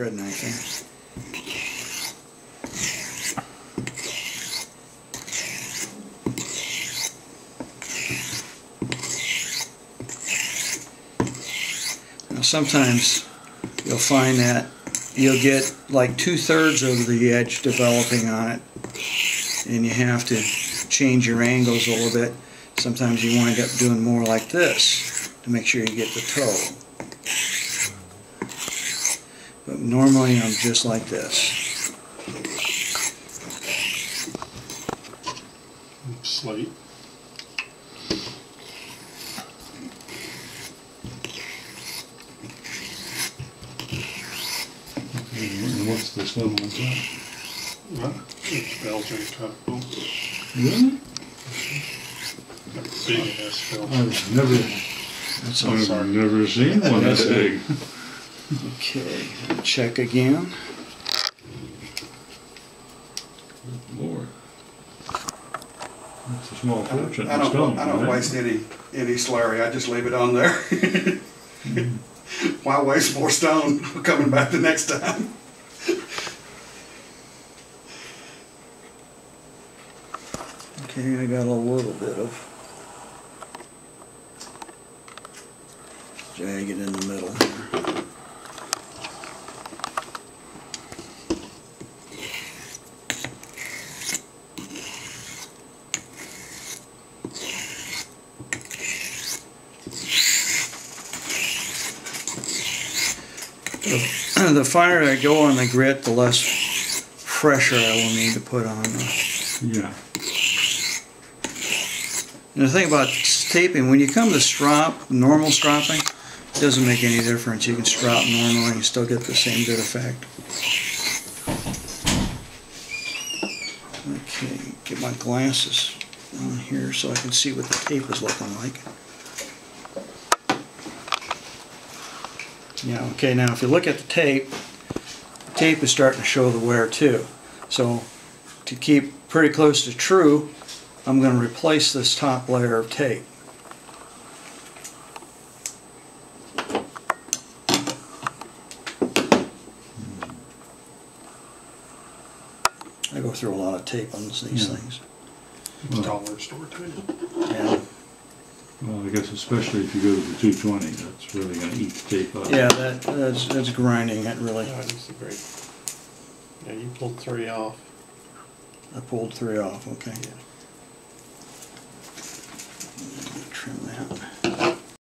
bread knife in. Now sometimes you'll find that you'll get like two-thirds of the edge developing on it and you have to change your angles a little bit. Sometimes you wind up doing more like this to make sure you get the toe. Normally I'm just like this. Slate. And what's the slim one? What? It's Belgian tough boom. Really? Big ass Belgian. I've never, That's I'm I've never seen one that big. Okay, check again. Lord. That's a small I fortune don't, I don't, stone, I don't right? waste any, any slurry, I just leave it on there. Why waste more stone coming back the next time? Okay, I got a little bit of jagged in the middle here. The uh, the finer I go on the grit, the less pressure I will need to put on the Yeah. And the thing about taping, when you come to strop, normal stropping, it doesn't make any difference. You can strop normally and you still get the same good effect. Okay, get my glasses on here so I can see what the tape is looking like. Yeah, okay, now if you look at the tape, the tape is starting to show the wear too. So to keep pretty close to true, I'm going to replace this top layer of tape. I go through a lot of tape on these Yeah. things. Dollar store too. Yeah, well, I guess especially if you go to the two twenty, that's really gonna eat the tape up. Yeah, that, that's, that's grinding, that really. Oh, it is a great. Yeah, you pulled three off. I pulled three off, okay. Yeah. Trim that.